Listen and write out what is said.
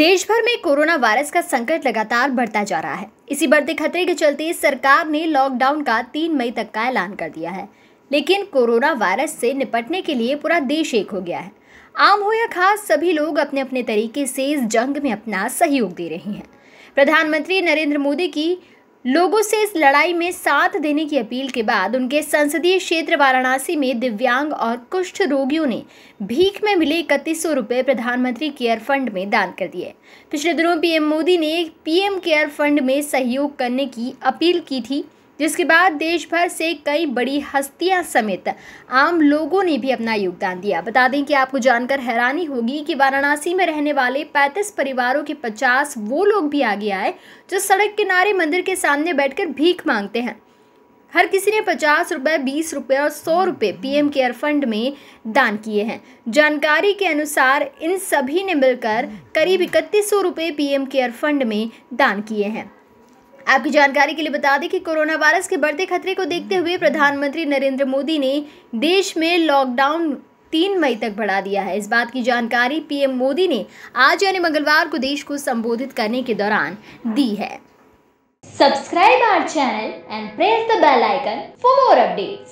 देश भर में कोरोना वायरस का संकट लगातार बढ़ता जा रहा है। इसी बढ़ते खतरे के चलते सरकार ने लॉकडाउन का तीन मई तक का ऐलान कर दिया है। लेकिन कोरोना वायरस से निपटने के लिए पूरा देश एक हो गया है। आम हो या खास, सभी लोग अपने अपने तरीके से इस जंग में अपना सहयोग दे रहे हैं। प्रधानमंत्री नरेंद्र मोदी की लोगों से इस लड़ाई में साथ देने की अपील के बाद उनके संसदीय क्षेत्र वाराणसी में दिव्यांग और कुष्ठ रोगियों ने भीख में मिले इकतीस सौ रुपये प्रधानमंत्री केयर फंड में दान कर दिए। पिछले दिनों पीएम मोदी ने पीएम केयर फंड में सहयोग करने की अपील की थी। जिसके बाद देश भर से कई बड़ी हस्तियाँ समेत आम लोगों ने भी अपना योगदान दिया। बता दें कि आपको जानकर हैरानी होगी कि वाराणसी में रहने वाले 35 परिवारों के 50 वो लोग भी आगे आए जो सड़क किनारे मंदिर के सामने बैठकर भीख मांगते हैं। हर किसी ने पचास रुपये बीस रुपये और सौ रुपये पीएम केयर फंड में दान किए हैं। जानकारी के अनुसार इन सभी ने मिलकर करीब इकतीस सौ रुपये पीएम केयर फंड में दान किए हैं। आपकी जानकारी के लिए बता दें कि कोरोना वायरस के बढ़ते खतरे को देखते हुए प्रधानमंत्री नरेंद्र मोदी ने देश में लॉकडाउन तीन मई तक बढ़ा दिया है। इस बात की जानकारी पीएम मोदी ने आज यानी मंगलवार को देश को संबोधित करने के दौरान दी है। Subscribe our channel and press the bell icon for more updates